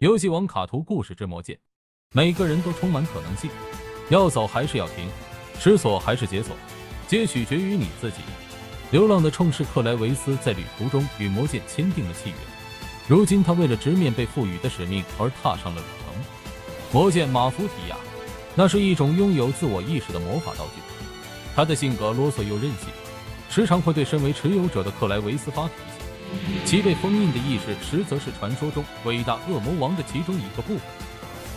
游戏王卡图故事之魔戒，每个人都充满可能性，要走还是要停，失锁还是解锁，皆取决于你自己。流浪的创世克莱维斯在旅途中与魔剑签订了契约，如今他为了直面被赋予的使命而踏上了旅程。魔剑马夫提亚，那是一种拥有自我意识的魔法道具，他的性格啰嗦又任性，时常会对身为持有者的克莱维斯发脾气。其被封印的意识，实则是传说中伟大恶魔王的其中一个部分。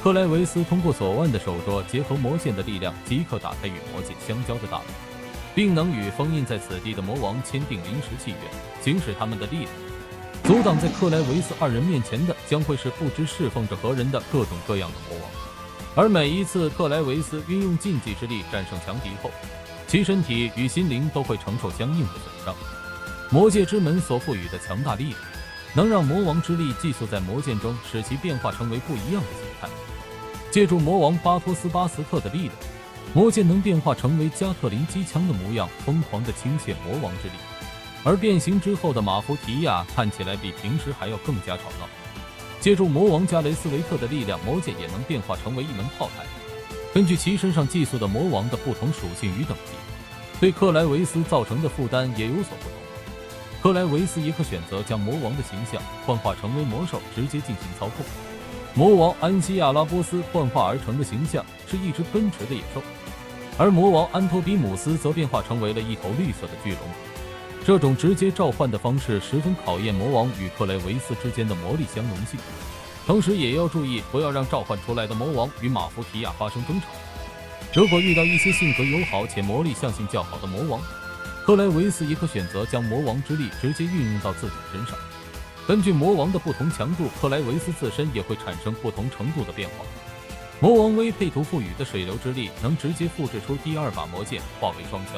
克莱维斯通过左腕的手镯结合魔剑的力量，即可打开与魔剑相交的大门，并能与封印在此地的魔王签订临时契约，行使他们的力量。阻挡在克莱维斯二人面前的，将会是不知侍奉着何人的各种各样的魔王。而每一次克莱维斯运用禁忌之力战胜强敌后，其身体与心灵都会承受相应的损伤。魔界之门所赋予的强大力量，能让魔王之力寄宿在魔剑中，使其变化成为不一样的形态。借助魔王巴托斯巴斯特的力量，魔剑能变化成为加特林机枪的模样，疯狂地倾泻魔王之力。而变形之后的马夫提亚看起来比平时还要更加吵闹。借助魔王加雷斯维特的力量，魔剑也能变化成为一门炮台。根据其身上寄宿的魔王的不同属性与等级，对克莱维斯造成的负担也有所不同。克莱维斯也可选择将魔王的形象幻化成为魔兽，直接进行操控。魔王安西亚拉波斯幻化而成的形象是一只奔驰的野兽，而魔王安托比姆斯则变化成为了一头绿色的巨龙。这种直接召唤的方式十分考验魔王与克莱维斯之间的魔力相容性，同时也要注意不要让召唤出来的魔王与马夫提亚发生争吵。如果遇到一些性格友好且魔力相性较好的魔王，克莱维斯也可选择将魔王之力直接运用到自己身上。根据魔王的不同强度，克莱维斯自身也会产生不同程度的变化。魔王威佩图赋予的水流之力能直接复制出第二把魔剑，化为双枪；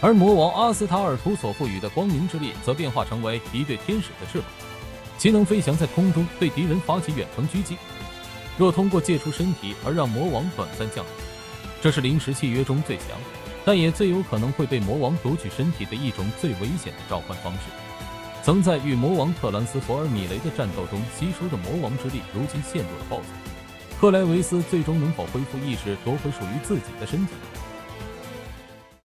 而魔王阿斯塔尔图所赋予的光明之力则变化成为一对天使的翅膀，其能飞翔在空中，对敌人发起远程狙击。若通过借出身体而让魔王短暂降临，这是临时契约中最强。但也最有可能会被魔王夺取身体的一种最危险的召唤方式。曾在与魔王特兰斯博尔米雷的战斗中吸收的魔王之力，如今陷入了暴走。克莱维斯最终能否恢复意识，夺回属于自己的身体？